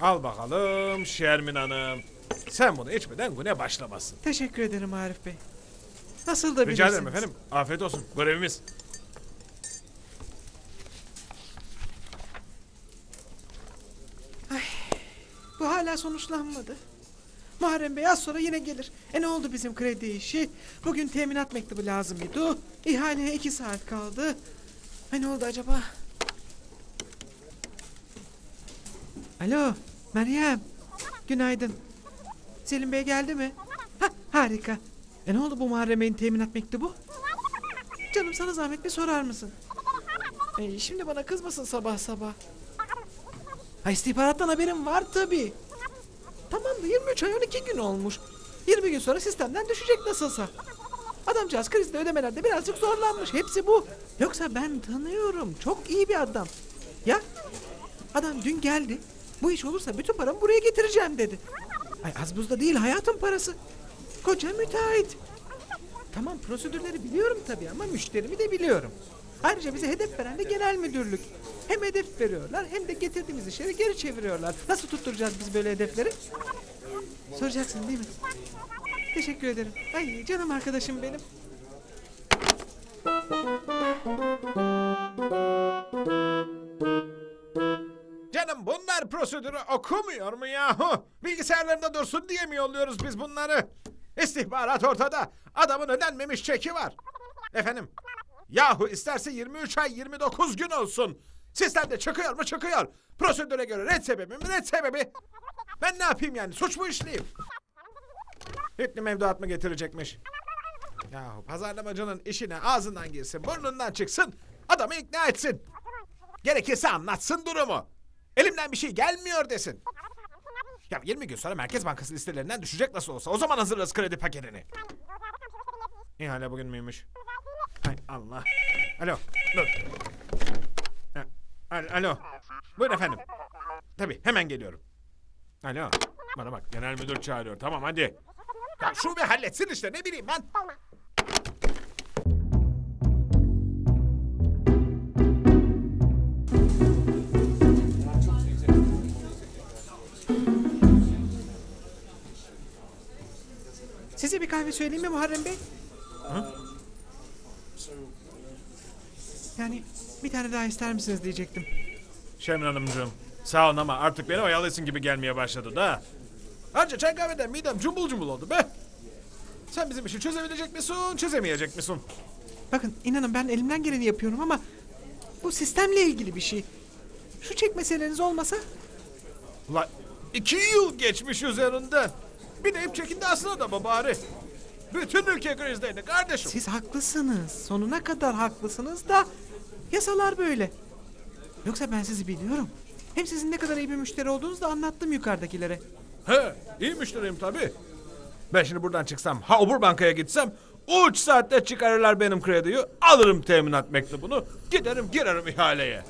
Al bakalım Şermin Hanım. Sen bunu içmeden güne başlamasın. Teşekkür ederim Arif Bey. Nasıl da Rica ederim bilirsiniz. efendim. Afiyet olsun. Görevimiz. Bu hala sonuçlanmadı. Muharrem Bey az sonra yine gelir. E ne oldu bizim kredi işi? Bugün teminat mektubu lazımydı. İhaleye iki saat kaldı. Ha ne oldu acaba? Alo Meryem. Günaydın. Selim Bey geldi mi? Ha harika. E ne oldu bu Muharrem teminat mektubu? Canım sana zahmet bir sorar mısın? E, şimdi bana kızmasın sabah sabah. Ha istihbarattan haberim var tabi. Tamam da 23 ay 12 gün olmuş. 20 gün sonra sistemden düşecek nasılsa. Adamcağız krizde ödemelerde birazcık zorlanmış. Hepsi bu. Yoksa ben tanıyorum. Çok iyi bir adam. Ya adam dün geldi. Bu iş olursa bütün paramı buraya getireceğim dedi. Ay az buzda değil hayatın parası. Koca müteahhit. Tamam prosedürleri biliyorum tabii ama müşterimi de biliyorum. Ayrıca bize hedef veren de genel müdürlük. Hem hedef veriyorlar hem de getirdiğimiz işleri geri çeviriyorlar. Nasıl tutturacağız biz böyle hedefleri? Soracaksın değil mi? Teşekkür ederim. Ay canım arkadaşım benim. Canım bunlar prosedürü okumuyor mu yahu? Bilgisayarlarında dursun diye mi yolluyoruz biz bunları? İstihbarat ortada. Adamın ödenmemiş çeki var. Efendim? Yahu isterse 23 ay 29 gün olsun. Sistemde çıkıyor mu çıkıyor. Prosedüre göre red sebebi mi red sebebi. Ben ne yapayım yani suç mu işleyeyim? Hüpnü mevduat mı getirecekmiş? Yahu pazarlamacının işine ağzından girsin burnundan çıksın. Adamı ikna etsin. Gerekirse anlatsın durumu. Elimden bir şey gelmiyor desin. Ya 20 gün sonra Merkez Bankası listelerinden düşecek nasıl olsa. O zaman hazırlarız kredi paketini. İhale bugün müymüş? Hay Allah. Alo. Dur. Al- Alo. Buyurun efendim. Tabii hemen geliyorum. Alo. Bana bak genel müdür çağırıyor. Tamam hadi. Ya şu bir halletsin işte ne bileyim ben. Kahve söyleyeyim mi Muharrem Bey? Yani bir tane daha ister misiniz diyecektim. Şemrin Hanımcığım. Sağ olun ama artık beni oyalıyorsun gibi gelmeye başladı da. Ayrıca çay kahveden midem cumbul cumbul oldu be. Sen bizim işi çözebilecek misin, çözemeyecek misin? Bakın inanın ben elimden geleni yapıyorum ama bu sistemle ilgili bir şey. Şu çek meseleniz olmasa Ulan iki yıl geçmiş üzerinden. Bir de hep çekindi aslında da bari. Bütün ülke krizdeydi kardeşim. siz haklısınız. Sonuna kadar haklısınız da yasalar böyle. Yoksa ben sizi biliyorum. Hem sizin ne kadar iyi bir müşteri olduğunuzu da anlattım yukarıdakilere. He, iyi müşteriyim tabii. Ben şimdi buradan çıksam, ha obur bankaya gitsem, uç saatte çıkarırlar benim krediyi, alırım teminat mektubunu, giderim girerim ihaleye.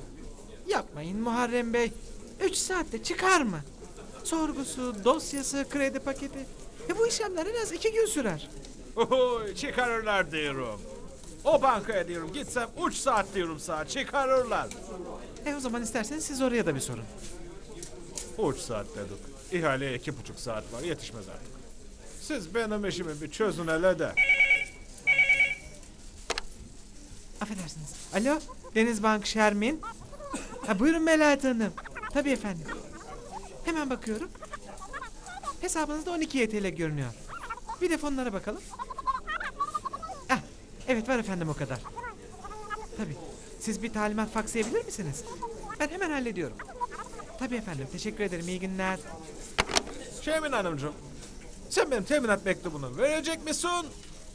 Yapmayın Muharrem Bey. Üç saatte çıkar mı? Sorgusu, dosyası, kredi paketi. E bu işlemler en az iki gün sürer. Oho, çıkarırlar diyorum. O bankaya diyorum gitsem uç saat diyorum saat çıkarırlar. E o zaman isterseniz siz oraya da bir sorun. Uç saat dedik. İhaleye iki buçuk saat var yetişmez artık. Siz benim işimi bir çözün hele de. Affedersiniz. Alo, Denizbank Şermin. Ha, buyurun Melahat Hanım. Tabii efendim. Hemen bakıyorum. Hesabınızda 12 TL görünüyor. Bir de fonlara bakalım. Evet var efendim o kadar. Tabii. Siz bir talimat faksayabilir misiniz? Ben hemen hallediyorum. Tabii efendim. Teşekkür ederim. İyi günler. Şemin Hanımcığım, sen benim teminat mektubunu verecek misin,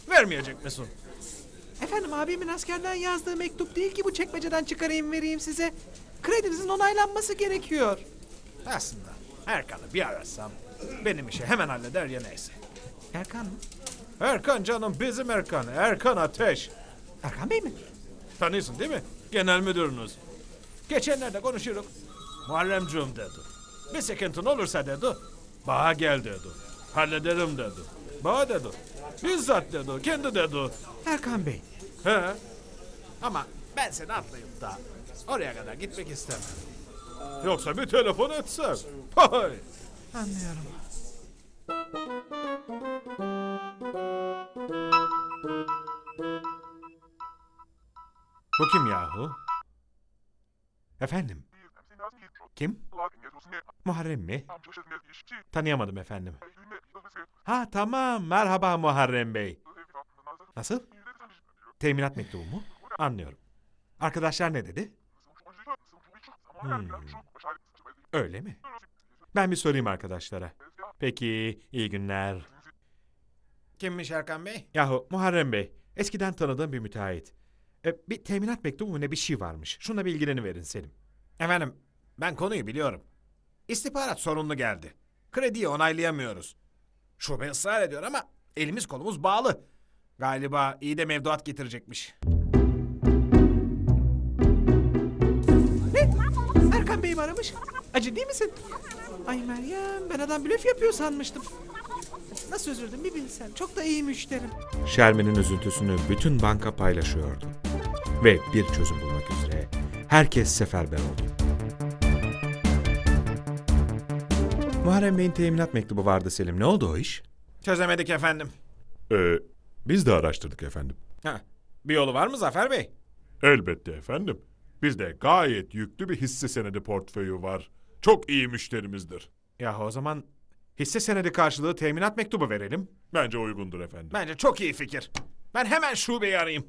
vermeyecek misin? Efendim abimin askerden yazdığı mektup değil ki bu çekmeceden çıkarayım vereyim size. Kredinizin onaylanması gerekiyor. Aslında Erkan'ı bir arasam benim işi hemen halleder ya neyse. Erkan mı? Erkan canım bizim Erkan, Erkan Ateş. Erkan Bey mi? Tanıyorsun değil mi? Genel müdürünüz. Geçenlerde konuşuyoruz. Muharremciğim dedi. Bir sıkıntın olursa dedi. Bana gel dedi. Hallederim dedi. Bana dedi. Bizzat dedi. Kendi dedi. Erkan Bey. He. Ama ben seni atlayıp da oraya kadar gitmek istemem. Yoksa bir telefon etsem. Hay! Anlıyorum. Kim yahu? Efendim? Kim? Muharrem mi? Tanıyamadım efendim. Ha tamam. Merhaba Muharrem Bey. Nasıl? Teminat mektubu mu? Anlıyorum. Arkadaşlar ne dedi? Hmm. Öyle mi? Ben bir sorayım arkadaşlara. Peki, iyi günler. Kimmiş Erkan Bey? Yahu Muharrem Bey, eskiden tanıdığım bir müteahhit. E, bir teminat mektubu mu ne bir şey varmış. Şuna bir ilgileni verin Selim. Efendim, ben konuyu biliyorum. İstihbarat sorunlu geldi. Krediyi onaylayamıyoruz. Şube ısrar ediyor ama elimiz kolumuz bağlı. Galiba iyi de mevduat getirecekmiş. Ne? Erkan Bey mi aramış? Acı değil misin? Ay Meryem ben adam blöf yapıyor sanmıştım. Nasıl üzüldüm bir bilsen. Çok da iyi müşterim. Şermin'in üzüntüsünü bütün banka paylaşıyordu. Ve bir çözüm bulmak üzere herkes seferber oldu. Muharrem Bey'in teminat mektubu vardı Selim. Ne oldu o iş? Çözemedik efendim. Ee, biz de araştırdık efendim. Ha, bir yolu var mı Zafer Bey? Elbette efendim. Bizde gayet yüklü bir hisse senedi portföyü var. Çok iyi müşterimizdir. Ya o zaman hisse senedi karşılığı teminat mektubu verelim. Bence uygundur efendim. Bence çok iyi fikir. Ben hemen şubeyi arayayım.